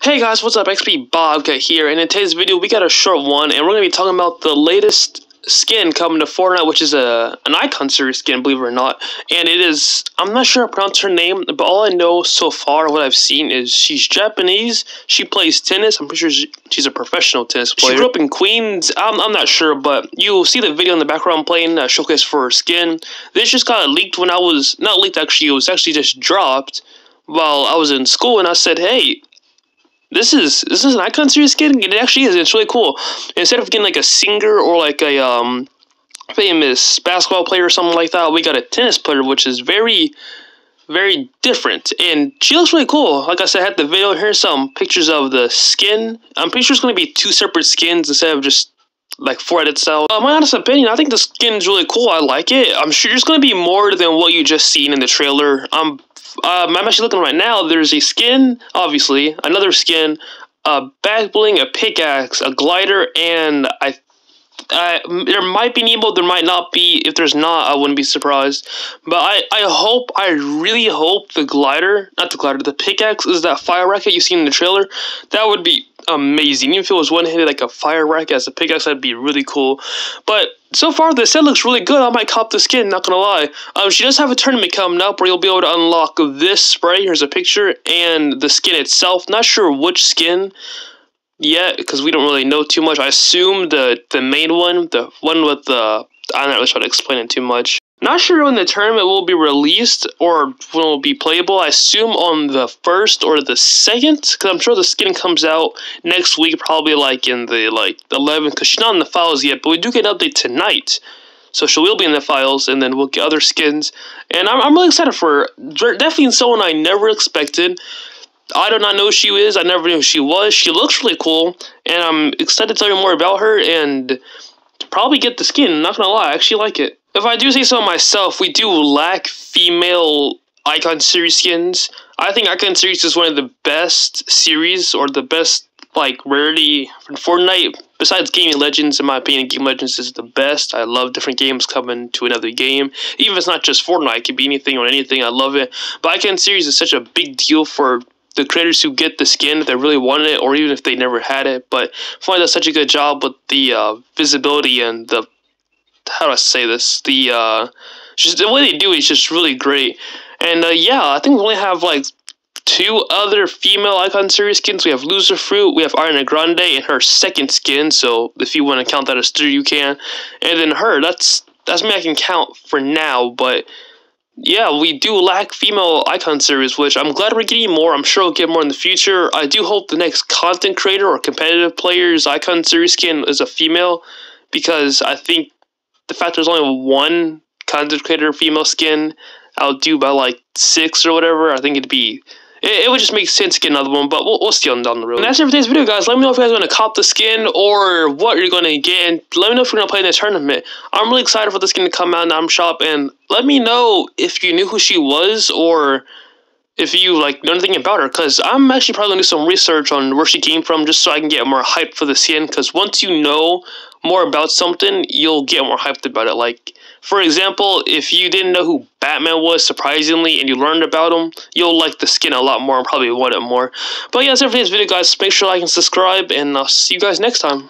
Hey guys, what's up? XB Bobcat here, and in today's video we got a short one, and we're going to be talking about the latest skin coming to Fortnite, which is a an Icon series skin, believe it or not. And it is, I'm not sure how to pronounce her name, but all I know so far, what I've seen, is she's Japanese, she plays tennis, I'm pretty sure she's a professional tennis player. She grew up in Queens, I'm, I'm not sure, but you'll see the video in the background playing a showcase for her skin. This just got leaked when I was, not leaked actually, it was actually just dropped while I was in school, and I said, hey, this is this is an icon series skin. It actually is. It's really cool. Instead of getting like a singer or like a um famous basketball player or something like that, we got a tennis player, which is very very different. And she looks really cool. Like I said, I had the video. Here's some pictures of the skin. I'm pretty sure it's going to be two separate skins instead of just like four edit style. Uh, my honest opinion, I think the skin is really cool. I like it. I'm sure it's going to be more than what you just seen in the trailer. I'm um, I'm actually looking right now. There's a skin, obviously, another skin, a back bling, a pickaxe, a glider, and I uh, there might be an emote, there might not be. If there's not, I wouldn't be surprised. But I, I hope, I really hope the glider, not the glider, the pickaxe is that fire rocket you seen in the trailer. That would be amazing. Even if it was one-handed like a fire rack as a pickaxe, that'd be really cool. But so far, the set looks really good. I might cop the skin, not gonna lie. Um, she does have a tournament coming up where you'll be able to unlock this spray. Here's a picture, and the skin itself. Not sure which skin yet, because we don't really know too much. I assume the the main one, the one with the... I'm not really trying to explain it too much. Not sure when the tournament will be released or when it will be playable. I assume on the first or the second, because I'm sure the skin comes out next week, probably like in the like 11th, because she's not in the files yet. But we do get an update tonight, so she will be in the files, and then we'll get other skins. And I'm, I'm really excited for her. Definitely someone I never expected. I do not know who she is. I never knew who she was. She looks really cool, and I'm excited to tell you more about her and probably get the skin. Not gonna lie, I actually like it. If I do say so myself, we do lack female Icon Series skins. I think Icon Series is one of the best series or the best like rarity from Fortnite. Besides Gaming Legends, in my opinion, Game Legends is the best. I love different games coming to another game. Even if it's not just Fortnite, it could be anything or anything. I love it. But Icon Series is such a big deal for the creators who get the skin that they really wanted it, or even if they never had it. But Fortnite does such a good job with the uh, visibility and the how do I say this? The uh, just the way they do it is just really great. And uh, yeah, I think we only have like two other female icon series skins. We have Loserfruit, we have Ariana Grande, and her second skin. So if you want to count that as three, you can. And then her, that's that's me I can count for now. But yeah, we do lack female icon series, which I'm glad we're getting more. I'm sure we'll get more in the future. I do hope the next content creator or competitive player's icon series skin is a female, because I think the fact there's only one content creator female skin outdo by like six or whatever, I think it'd be it, it, would just make sense to get another one, but we'll, we'll see on down the road. And that's it for today's video, guys. Let me know if you guys going to cop the skin or what you're going to get. And let me know if you're going to play in the tournament. I'm really excited for the skin to come out in Item Shop. And let me know if you knew who she was or if you like know anything about her because i'm actually probably gonna do some research on where she came from just so i can get more hype for the skin because once you know more about something you'll get more hyped about it. Like for example if you didn't know who batman was surprisingly and you learned about him you'll like the skin a lot more and probably want it more. But yeah that's for video guys. Make sure to like and subscribe and i'll see you guys next time